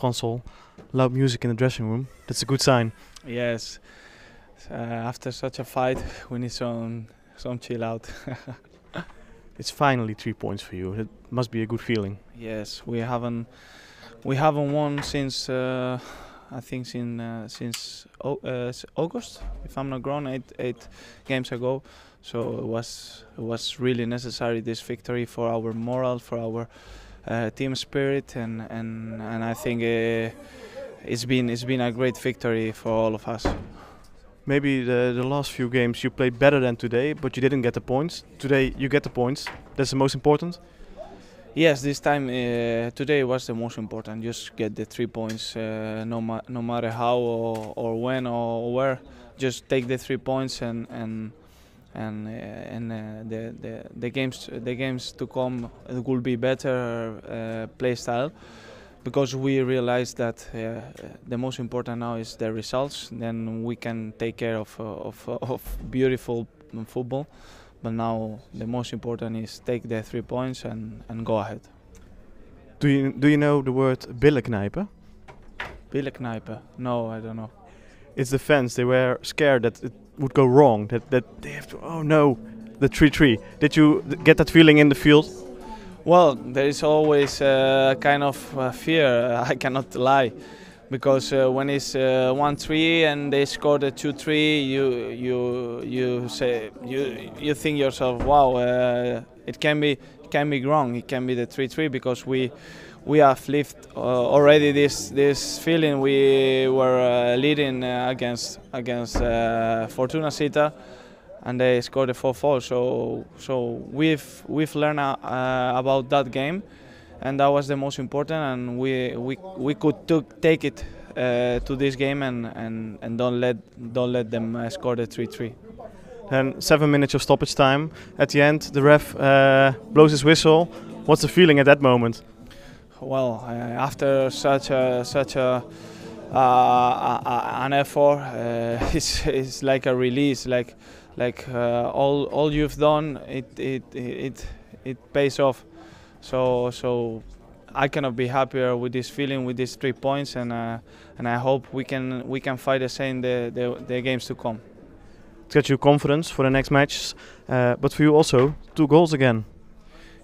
Fran Sol, loud music in the dressing room. That's a good sign. Yes. Uh, after such a fight, we need some some chill out. It's finally three points for you. It must be a good feeling. yes, we haven't we haven't won since uh, I think since uh, since uh, August, if I'm not wrong, eight eight games ago. So it was it was really necessary this victory for our morale, for our team spirit, and and and I think uh, it's been it's been a great victory for all of us. Maybe the, the last few games you played better than today, but you didn't get the points. Today you get the points. That's the most important. Yes, this time uh, today was the most important. Just get the three points, uh, no, ma- no matter how or, or when or where. Just take the three points and and and uh, and uh, the, the the games the games to come it will be better uh, play style because we realize that uh, the most important now is the results. Then we can take care of uh, of, of beautiful football. But now the most important is take the three points and, and go ahead. Do you do you know the word billenknijpen? Billenknijpen? No, I don't know. It's the fans. They were scared that it would go wrong. That that they have to. Oh no, the three three. Did you get that feeling in the field? Well, there is always a kind of uh, fear. I cannot lie, because uh, when it's uh, one three and they score the two three, you you you say you you think yourself, wow, uh, it can be can be wrong. It can be the three three because we we have lived uh, already this this feeling. We were uh, leading uh, against against uh, Fortuna Sittard and they scored a 4-4. So so we've we've learned uh, about that game, and that was the most important. And we we we could took, take it uh, to this game and, and, and don't let don't let them score the 3-3. Then seven minutes of stoppage time. At the end, the ref uh, blows his whistle. What's the feeling at that moment? Well, uh, after such a such a uh, a- a- an effort, uh, it's, it's like a release, like like uh, all all you've done, it it it it pays off. So so I cannot be happier with this feeling, with these three points, and uh, and I hope we can we can fight the same the the, the games to come. It gets you confidence for the next match, uh, but for you also two goals again.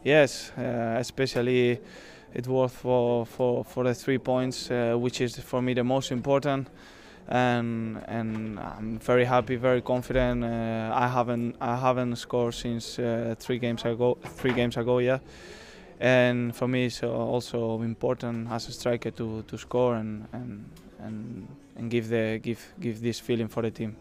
Yes, uh, especially it was for, for, for the three points, uh, which is for me the most important. And and I'm very happy, very confident. Uh, I haven't I haven't scored since uh, three games ago. Three games ago, yeah. And for me, it's also important as a striker to, to score and, and and and give the give give this feeling for the team.